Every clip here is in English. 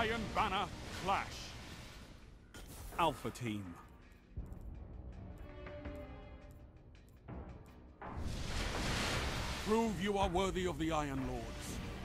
Iron Banner Clash. Alpha Team. Prove you are worthy of the Iron Lords.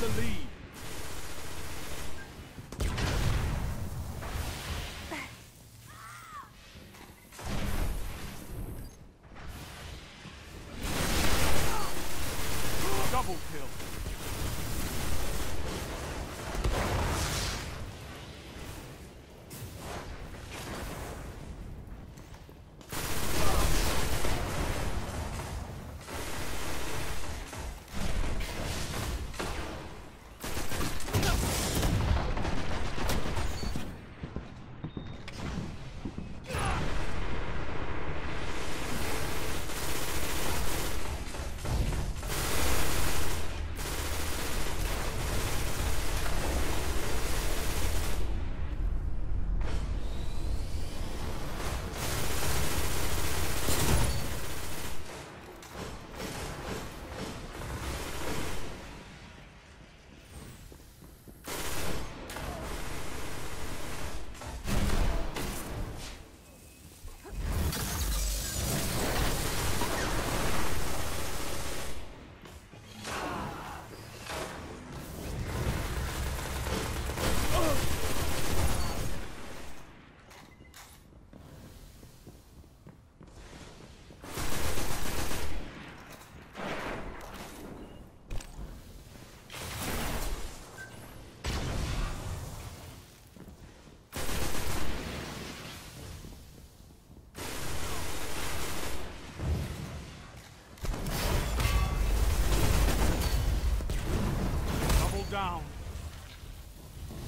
The lead. Double kill.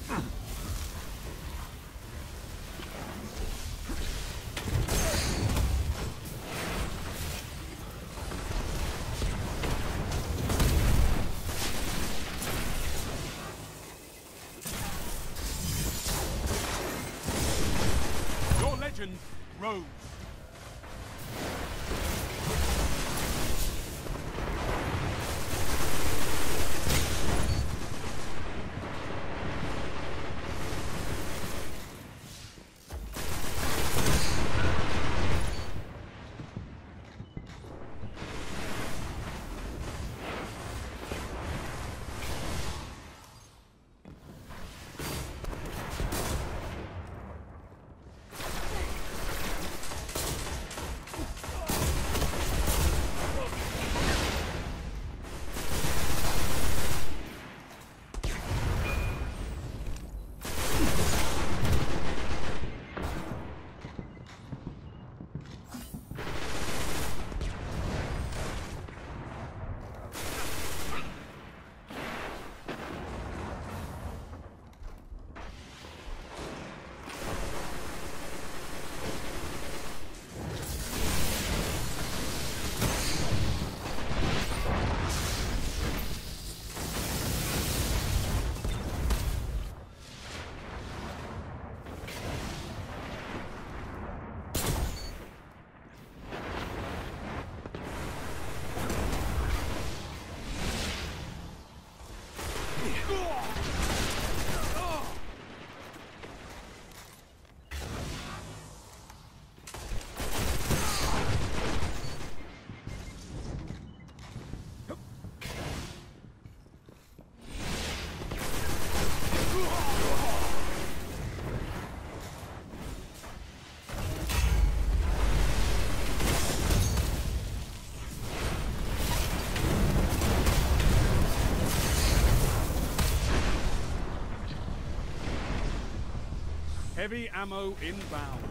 Your legend rose. Heavy ammo inbound.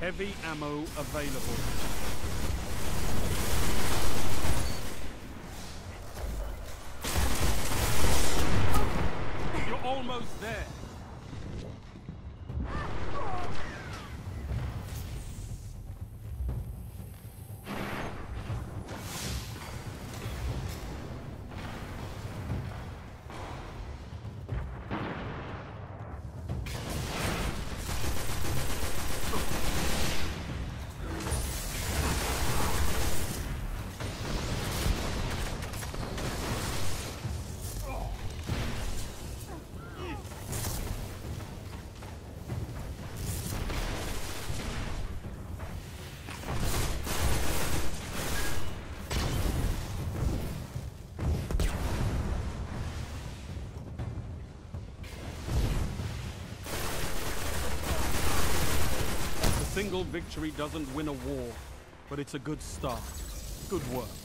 Heavy ammo available. almost there. Single victory doesn't win a war, but it's a good start. Good work.